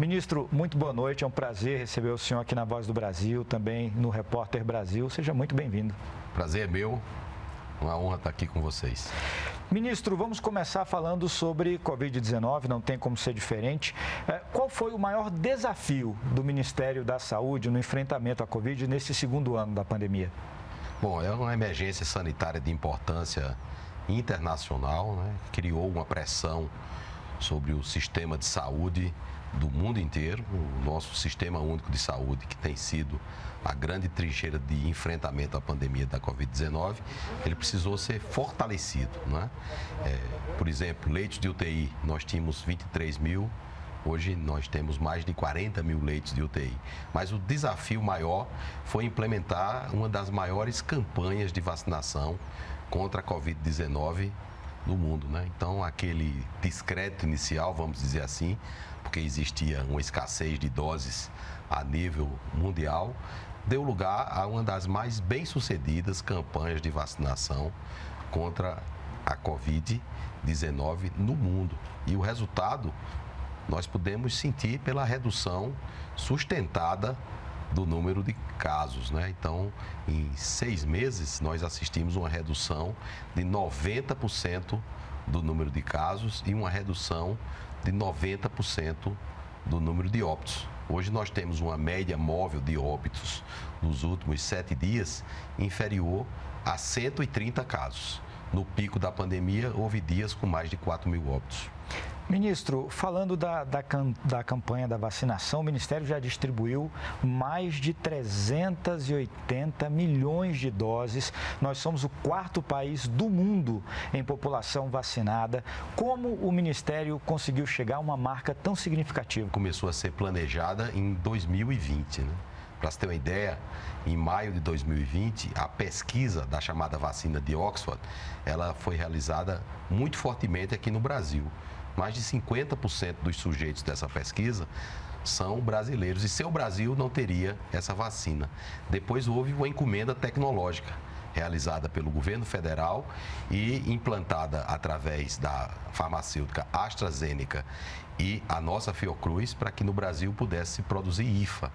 Ministro, muito boa noite. É um prazer receber o senhor aqui na Voz do Brasil, também no Repórter Brasil. Seja muito bem-vindo. Prazer é meu. Uma honra estar aqui com vocês. Ministro, vamos começar falando sobre Covid-19, não tem como ser diferente. É, qual foi o maior desafio do Ministério da Saúde no enfrentamento à Covid nesse segundo ano da pandemia? Bom, é uma emergência sanitária de importância internacional, né? criou uma pressão sobre o sistema de saúde do mundo inteiro, o nosso sistema único de saúde, que tem sido a grande trincheira de enfrentamento à pandemia da Covid-19, ele precisou ser fortalecido. Né? É, por exemplo, leitos de UTI, nós tínhamos 23 mil, Hoje nós temos mais de 40 mil leitos de UTI. Mas o desafio maior foi implementar uma das maiores campanhas de vacinação contra a Covid-19 no mundo. Né? Então, aquele descrédito inicial, vamos dizer assim, porque existia uma escassez de doses a nível mundial, deu lugar a uma das mais bem-sucedidas campanhas de vacinação contra a Covid-19 no mundo. E o resultado nós podemos sentir pela redução sustentada do número de casos. Né? Então, em seis meses, nós assistimos uma redução de 90% do número de casos e uma redução de 90% do número de óbitos. Hoje nós temos uma média móvel de óbitos nos últimos sete dias inferior a 130 casos. No pico da pandemia, houve dias com mais de 4 mil óbitos. Ministro, falando da, da, da, campanha da vacinação, o Ministério já distribuiu mais de 380 milhões de doses. Nós somos o quarto país do mundo em população vacinada. Como o Ministério conseguiu chegar a uma marca tão significativa? Começou a ser planejada em 2020, né? Para você ter uma ideia, em maio de 2020, a pesquisa da chamada vacina de Oxford, ela foi realizada muito fortemente aqui no Brasil mais de 50% dos sujeitos dessa pesquisa são brasileiros. E seu Brasil não teria essa vacina. Depois houve uma encomenda tecnológica realizada pelo governo federal e implantada através da farmacêutica AstraZeneca e a nossa Fiocruz para que no Brasil pudesse produzir IFA.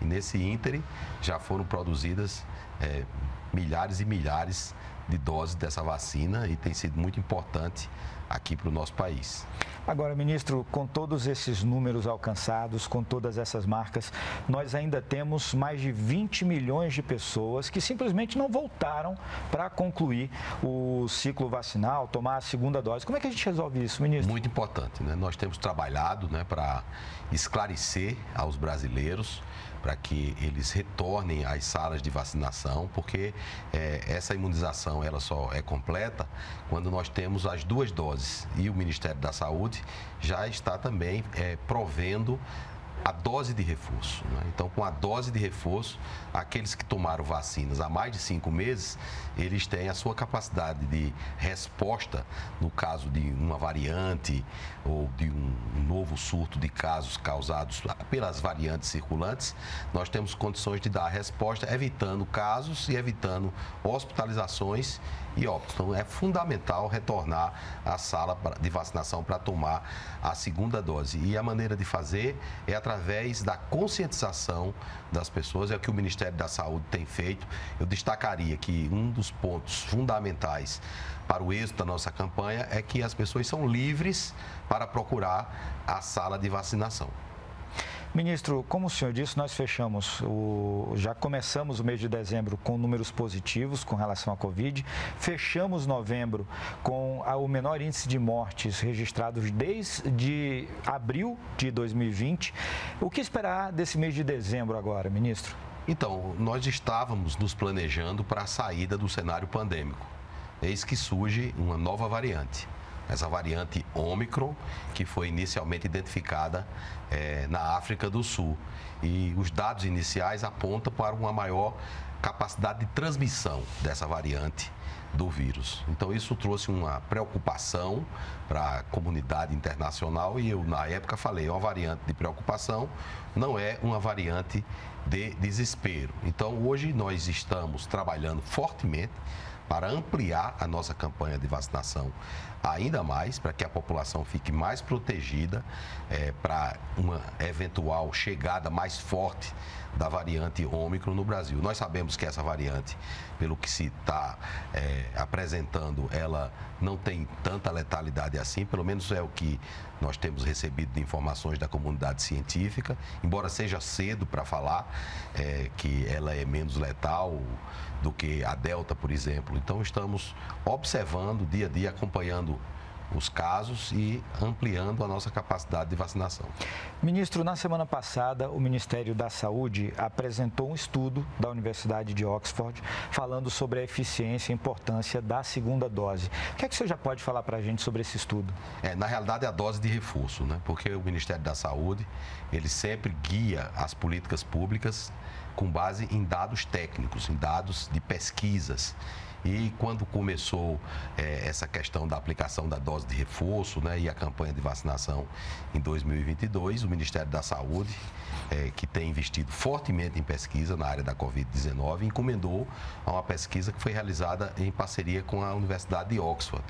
E nesse ínterim já foram produzidas é, milhares e milhares de doses dessa vacina e tem sido muito importante aqui para o nosso país. Agora, ministro, com todos esses números alcançados, com todas essas marcas, nós ainda temos mais de 20 milhões de pessoas que simplesmente não voltaram para concluir o ciclo vacinal, tomar a segunda dose. Como é que a gente resolve isso, ministro? Muito importante, né? Nós temos trabalhado né, para esclarecer aos brasileiros para que eles retornem às salas de vacinação, porque é, essa imunização ela só é completa quando nós temos as duas doses. E o Ministério da Saúde já está também é, provendo a dose de reforço. Né? Então, com a dose de reforço, aqueles que tomaram vacinas há mais de cinco meses, eles têm a sua capacidade de resposta no caso de uma variante ou de um novo surto de casos causados pelas variantes circulantes, nós temos condições de dar a resposta evitando casos e evitando hospitalizações e óbitos. Então, é fundamental retornar à sala de vacinação para tomar a segunda dose. E a maneira de fazer é através da conscientização das pessoas, é o que o Ministério da Saúde tem feito. Eu destacaria que um dos pontos fundamentais para o êxito da nossa campanha é que as pessoas são livres para procurar a sala de vacinação. Ministro, como o senhor disse, nós fechamos, o, já começamos o mês de dezembro com números positivos com relação à Covid, fechamos novembro com a, o menor índice de mortes registrados desde abril de 2020. O que esperar desse mês de dezembro agora, ministro? Então, nós estávamos nos planejando para a saída do cenário pandêmico. Eis que surge uma nova variante essa variante Ômicron, que foi inicialmente identificada é, na África do Sul. E os dados iniciais apontam para uma maior capacidade de transmissão dessa variante do vírus. Então, isso trouxe uma preocupação para a comunidade internacional e eu, na época, falei: uma variante de preocupação, não é uma variante de desespero. Então, hoje, nós estamos trabalhando fortemente para ampliar a nossa campanha de vacinação ainda mais para que a população fique mais protegida é, para uma eventual chegada mais forte da variante Ômicron no Brasil. Nós sabemos que essa variante, pelo que se está é, apresentando, ela não tem tanta letalidade assim, pelo menos é o que nós temos recebido de informações da comunidade científica, embora seja cedo para falar é, que ela é menos letal do que a Delta, por exemplo. Então, estamos observando dia a dia, acompanhando os casos e ampliando a nossa capacidade de vacinação. Ministro, na semana passada, o Ministério da Saúde apresentou um estudo da Universidade de Oxford falando sobre a eficiência e importância da segunda dose. O que é que você já pode falar para a gente sobre esse estudo? É, na realidade, é a dose de reforço, né? porque o Ministério da Saúde, ele sempre guia as políticas públicas com base em dados técnicos, em dados de pesquisas. E quando começou é, essa questão da aplicação da dose de reforço né, e a campanha de vacinação em 2022, o Ministério da Saúde, é, que tem investido fortemente em pesquisa na área da Covid-19, encomendou a uma pesquisa que foi realizada em parceria com a Universidade de Oxford.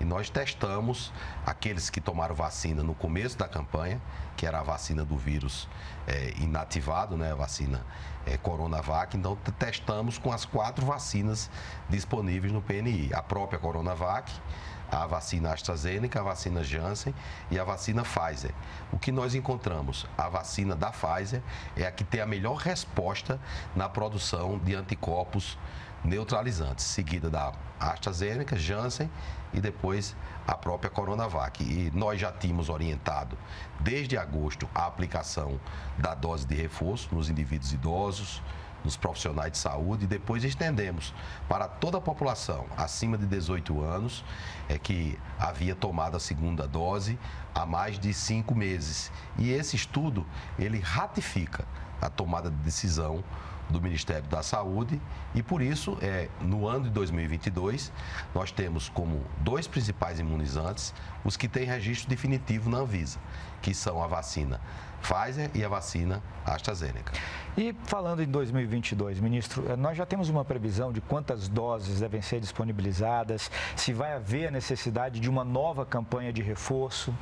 E nós testamos aqueles que tomaram vacina no começo da campanha, que era a vacina do vírus é, inativado, né, a vacina é, Coronavac. Então, testamos com as quatro vacinas disponíveis no PNI: a própria Coronavac, a vacina AstraZeneca, a vacina Janssen e a vacina Pfizer. O que nós encontramos? A vacina da Pfizer é a que tem a melhor resposta na produção de anticorpos neutralizantes, seguida da AstraZeneca, Janssen e depois a própria Coronavac. E nós já tínhamos orientado desde agosto a aplicação da dose de reforço nos indivíduos idosos, nos profissionais de saúde e depois estendemos para toda a população acima de 18 anos é que havia tomado a segunda dose há mais de cinco meses. E esse estudo ele ratifica a tomada de decisão do Ministério da Saúde e por isso, é, no ano de 2022, nós temos como dois principais imunizantes os que têm registro definitivo na Anvisa, que são a vacina Pfizer e a vacina AstraZeneca. E falando em 2022, ministro, eh, nós já temos uma previsão de quantas doses devem ser disponibilizadas, se vai haver a necessidade de uma nova campanha de reforço?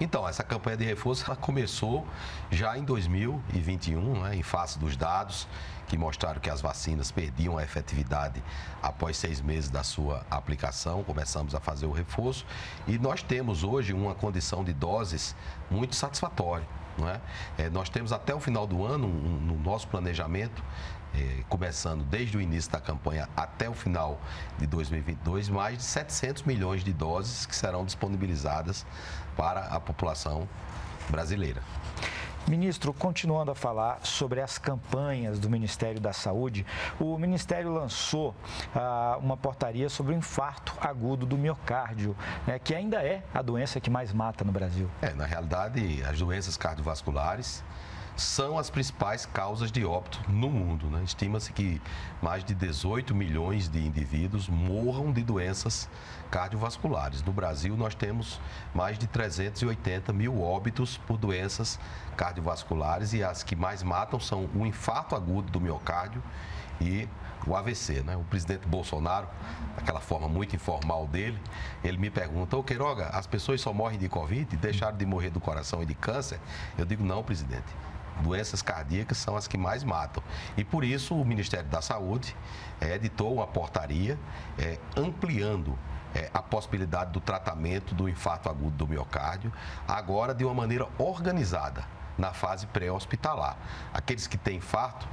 Então, essa campanha de reforço ela começou já em 2021, né, em face dos dados que mostraram que as vacinas perdiam a efetividade após seis meses da sua aplicação. Começamos a fazer o reforço e nós temos hoje uma condição de doses muito satisfatória. É? É, nós temos até o final do ano, um, no nosso planejamento, começando desde o início da campanha até o final de 2022, mais de 700 milhões de doses que serão disponibilizadas para a população brasileira. Ministro, continuando a falar sobre as campanhas do Ministério da Saúde, o Ministério lançou ah, uma portaria sobre o infarto agudo do miocárdio, né, que ainda é a doença que mais mata no Brasil. É, na realidade, as doenças cardiovasculares são as principais causas de óbito no mundo. Né? Estima-se que mais de 18 milhões de indivíduos morram de doenças cardiovasculares. No Brasil, nós temos mais de 380 mil óbitos por doenças cardiovasculares e as que mais matam são o infarto agudo do miocárdio e o AVC, né? O presidente Bolsonaro, aquela forma muito informal dele, ele me pergunta, ô Queiroga, as pessoas só morrem de Covid, deixaram de morrer do coração e de câncer? Eu digo, não, presidente doenças cardíacas são as que mais matam. E por isso o Ministério da Saúde é, editou uma portaria é, ampliando é, a possibilidade do tratamento do infarto agudo do miocárdio, agora de uma maneira organizada, na fase pré-hospitalar. Aqueles que têm infarto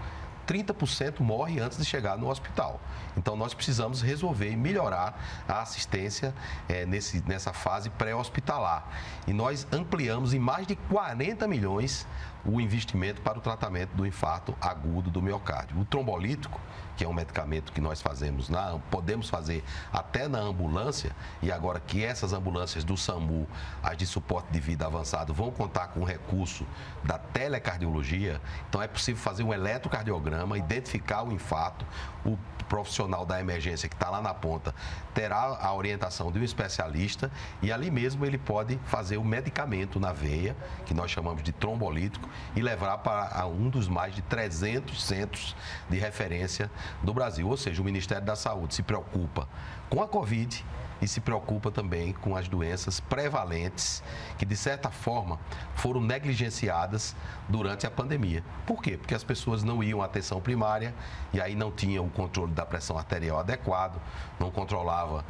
30% morre antes de chegar no hospital. Então, nós precisamos resolver e melhorar a assistência é, nesse, nessa fase pré-hospitalar. E nós ampliamos em mais de 40 milhões o investimento para o tratamento do infarto agudo do miocárdio. O trombolítico, que é um medicamento que nós fazemos, na, podemos fazer até na ambulância, e agora que essas ambulâncias do SAMU, as de suporte de vida avançado, vão contar com o recurso da telecardiologia, então é possível fazer um eletrocardiograma, identificar o infarto, o profissional da emergência que está lá na ponta terá a orientação de um especialista e ali mesmo ele pode fazer o medicamento na veia, que nós chamamos de trombolítico, e levar para um dos mais de 300 centros de referência do Brasil. Ou seja, o Ministério da Saúde se preocupa com a Covid e se preocupa também com as doenças prevalentes que, de certa forma, foram negligenciadas durante a pandemia. Por quê? Porque as pessoas não iam à atenção primária e aí não tinham o controle da pressão arterial adequado, não controlava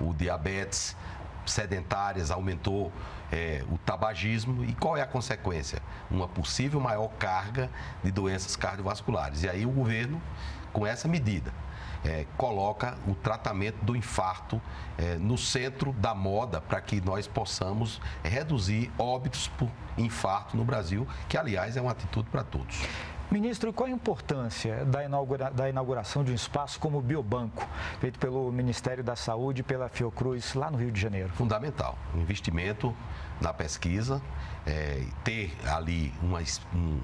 o diabetes, sedentárias, aumentou é, o tabagismo e qual é a consequência? Uma possível maior carga de doenças cardiovasculares. E aí o governo, com essa medida, é, coloca o tratamento do infarto é, no centro da moda para que nós possamos reduzir óbitos por infarto no Brasil, que aliás é uma atitude para todos. Ministro, qual a importância da, inaugura, da, inauguração de um espaço como o Biobanco, feito pelo Ministério da Saúde e pela Fiocruz, lá no Rio de Janeiro? Fundamental. investimento na pesquisa, é, ter ali uma, um,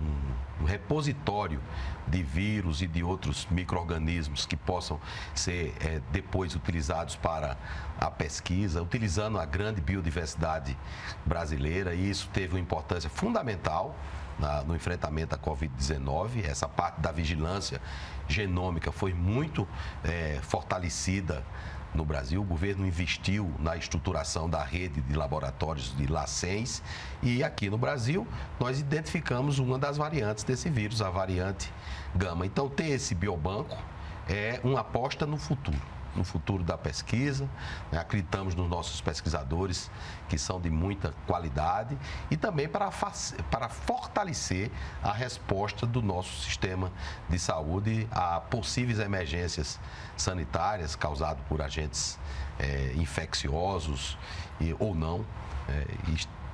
um, repositório de vírus e de outros micro-organismos que possam ser é, depois utilizados para a pesquisa, utilizando a grande biodiversidade brasileira, e isso teve uma importância fundamental na, no enfrentamento à Covid-19. Essa parte da vigilância genômica foi muito é, fortalecida no Brasil. O governo investiu na estruturação da rede de laboratórios de LACENS e aqui no Brasil nós identificamos uma das variantes desse vírus, a variante gama. Então, ter esse biobanco é uma aposta no futuro no futuro da pesquisa. Né? Acreditamos nos nossos pesquisadores, que são de muita qualidade, e também para, para fortalecer a resposta do nosso sistema de saúde a possíveis emergências sanitárias causadas por agentes é, infecciosos e, ou não. É,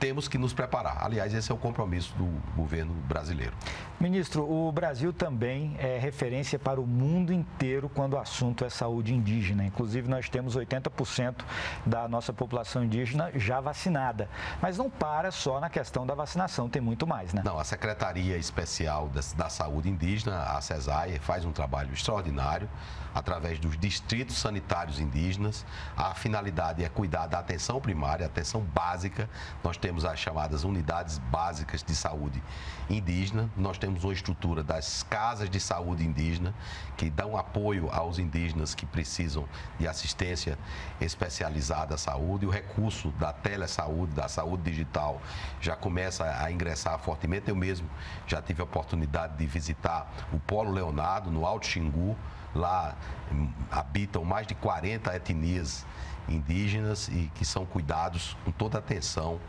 temos que nos preparar. Aliás, esse é o compromisso do governo brasileiro. Ministro, o Brasil também é referência para o mundo inteiro quando o assunto é saúde indígena. Inclusive, nós temos 80% da nossa população indígena já vacinada. Mas não para só na questão da vacinação, tem muito mais, né? Não, a Secretaria Especial da, Saúde Indígena, a CESAI, faz um trabalho extraordinário através dos distritos sanitários indígenas. A finalidade é cuidar da atenção primária, atenção básica. Nós temos as chamadas unidades básicas de saúde indígena. Nós temos uma estrutura das casas de saúde indígena que dão apoio aos indígenas que precisam de assistência especializada à saúde. O recurso da telesaúde, da saúde digital, já começa a ingressar fortemente. Eu mesmo já tive a oportunidade de visitar o Polo Leonardo, no Alto Xingu, Lá habitam mais de 40 etnias indígenas e que são cuidados com toda a atenção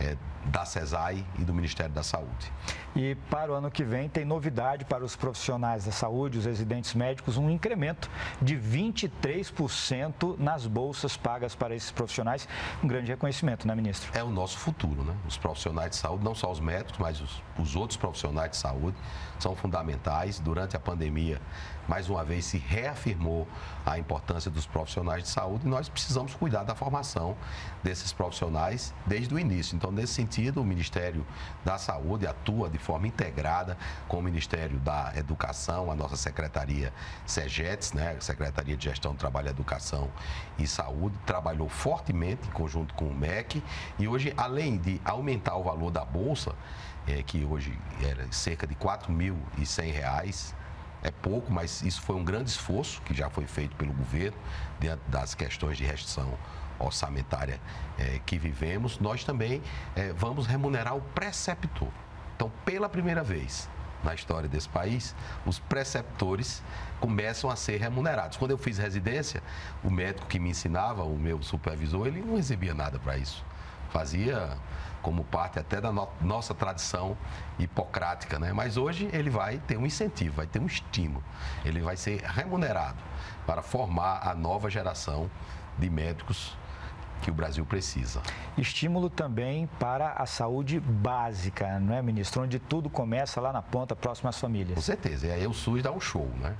é, da CESAI e do Ministério da Saúde. E para o ano que vem tem novidade para os profissionais da saúde, os residentes médicos, um incremento de 23% nas bolsas pagas para esses profissionais. Um grande reconhecimento, né, ministro? É o nosso futuro, né? Os profissionais de saúde, não só os médicos, mas os, os outros profissionais de saúde são fundamentais. Durante a pandemia, mais uma vez se reafirmou a importância dos profissionais de saúde e nós precisamos cuidar da formação desses profissionais desde o início. Então, nesse sentido, o Ministério da Saúde atua de forma integrada com o Ministério da Educação, a nossa Secretaria SEGETS, né, Secretaria de Gestão do Trabalho, Educação e Saúde, trabalhou fortemente em conjunto com o MEC e hoje, além de aumentar o valor da bolsa, é, que hoje era cerca de R$ 4.100, é pouco, mas isso foi um grande esforço que já foi feito pelo governo diante das questões de restrição orçamentária é, que vivemos. Nós também é, vamos remunerar o preceptor. Então, pela primeira vez na história desse país, os preceptores começam a ser remunerados. Quando eu fiz residência, o médico que me ensinava, o meu supervisor, ele não recebia nada para isso. Fazia como parte até da no nossa tradição hipocrática, né? Mas hoje ele vai ter um incentivo, vai ter um estímulo, ele vai ser remunerado para formar a nova geração de médicos que o Brasil precisa. Estímulo também para a saúde básica, não é, ministro? Onde tudo começa lá na ponta, próximo às famílias. Com certeza. E aí o SUS dá um show, né?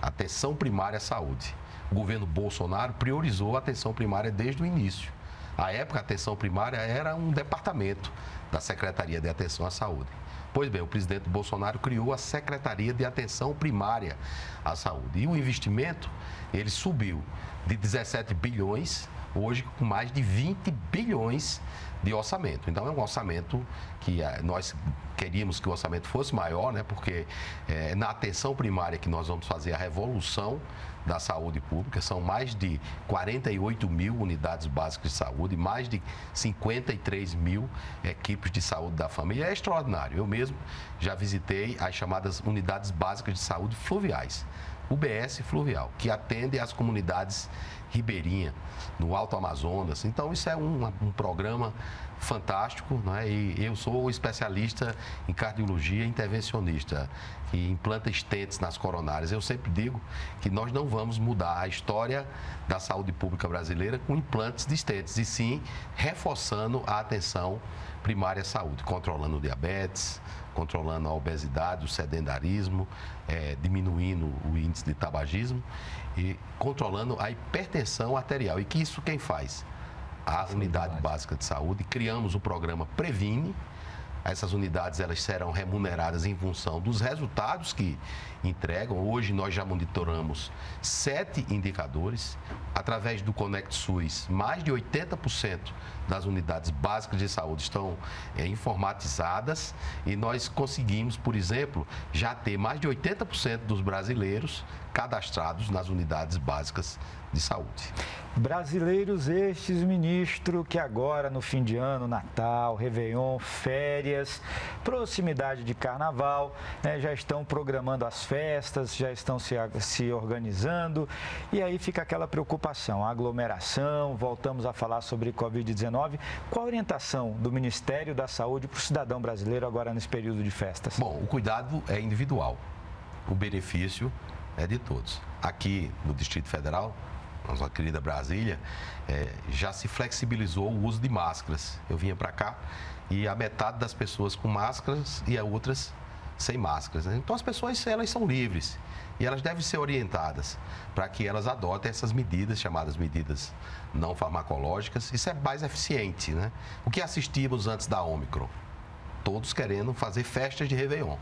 Atenção primária à saúde. O governo Bolsonaro priorizou a atenção primária desde o início. À época, a atenção primária era um departamento da Secretaria de Atenção à Saúde. Pois bem, o presidente Bolsonaro criou a Secretaria de Atenção Primária à Saúde. E o investimento, ele subiu de 17 bilhões hoje com mais de 20 bilhões de orçamento. Então é um orçamento que eh, nós queríamos que o orçamento fosse maior, né? Porque é na atenção primária que nós vamos fazer a revolução da saúde pública. São mais de 48 mil unidades básicas de saúde, mais de 53 mil equipes de saúde da família. É extraordinário. Eu mesmo já visitei as chamadas unidades básicas de saúde fluviais. UBS Fluvial, que atende às comunidades ribeirinha, no Alto Amazonas. Então, isso é um, um programa fantástico, né? e eu sou especialista em cardiologia intervencionista, que implanta estentes nas coronárias. Eu sempre digo que nós não vamos mudar a história da saúde pública brasileira com implantes de estentes, e sim reforçando a atenção primária à saúde, controlando o diabetes, controlando a obesidade, o sedentarismo, é, diminuindo o índice de tabagismo e controlando a hipertensão arterial. E que isso quem faz? A Unidade Básica de Saúde. Criamos o programa Previne, essas unidades elas serão remuneradas em função dos resultados que entregam. Hoje nós já monitoramos sete indicadores. Através do Conect SUS, mais de 80% das unidades básicas de saúde estão é, informatizadas e nós conseguimos, por exemplo, já ter mais de 80% dos brasileiros cadastrados nas unidades básicas de saúde. Brasileiros estes, ministro, que agora no fim de ano, Natal, Réveillon, férias, proximidade de carnaval, né, já estão programando as festas, já estão se, se organizando e aí fica aquela preocupação, aglomeração, voltamos a falar sobre Covid-19. Qual a orientação do Ministério da Saúde para o cidadão brasileiro agora nesse período de festas? Bom, o cuidado é individual, o benefício é de todos. Aqui no Distrito Federal, nossa querida Brasília, é, já se flexibilizou o uso de máscaras. Eu vinha para cá e a metade das pessoas com máscaras e a outras sem máscaras. Né? Então as pessoas elas são livres e elas devem ser orientadas para que elas adotem essas medidas chamadas medidas não farmacológicas. Isso é mais eficiente, né? O que assistimos antes da Ômicron? Todos querendo fazer festas de Réveillon.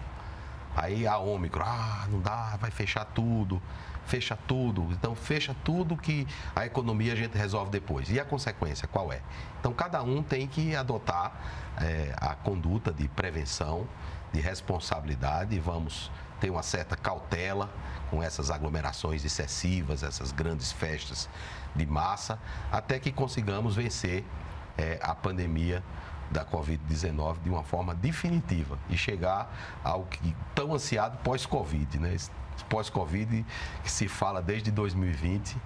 Aí a Ômicron, ah, não dá, vai fechar tudo fecha tudo. Então, fecha tudo que a economia a gente resolve depois. E a consequência qual é? Então, cada um tem que adotar é, a conduta de prevenção, de responsabilidade. Vamos ter uma certa cautela com essas aglomerações excessivas, essas grandes festas de massa, até que consigamos vencer é, a pandemia da Covid-19 de uma forma definitiva e chegar ao que tão ansiado pós-Covid, né? Pós-Covid que se fala desde 2020,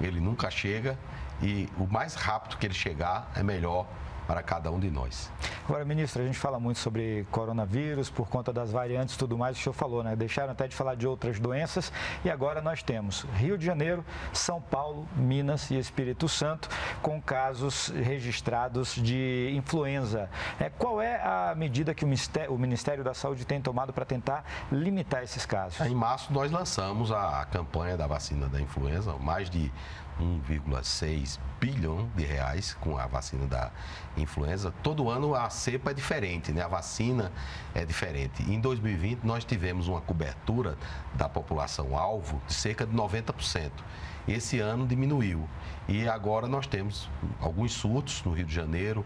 ele nunca chega e o mais rápido que ele chegar é melhor para cada um de nós. Agora, ministro, a gente fala muito sobre coronavírus por conta das variantes e tudo mais, o senhor falou, né? Deixaram até de falar de outras doenças e agora nós temos Rio de Janeiro, São Paulo, Minas e Espírito Santo com casos registrados de influenza. É, qual é a medida que o Ministério, o Ministério da Saúde tem tomado para tentar limitar esses casos? Em março, nós lançamos a campanha da vacina da influenza, mais de 1,6 bilhão de reais com a vacina da influenza. Todo ano a cepa é diferente, né? A vacina é diferente. Em 2020 nós tivemos uma cobertura da população alvo de cerca de 90%. Esse ano diminuiu. E agora nós temos alguns surtos no Rio de Janeiro,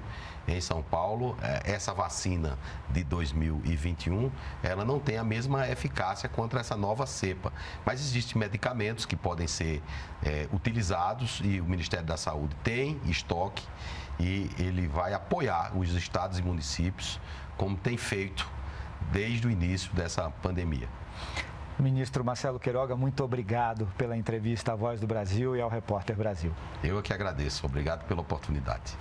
em São Paulo. É, essa vacina de 2021, ela não tem a mesma eficácia contra essa nova cepa. Mas existem medicamentos que podem ser é, utilizados e o Ministério da Saúde tem estoque e ele vai apoiar os estados e municípios, como tem feito desde o início dessa pandemia. Ministro Marcelo Queiroga, muito obrigado pela entrevista à Voz do Brasil e ao Repórter Brasil. Eu é que agradeço. Obrigado pela oportunidade.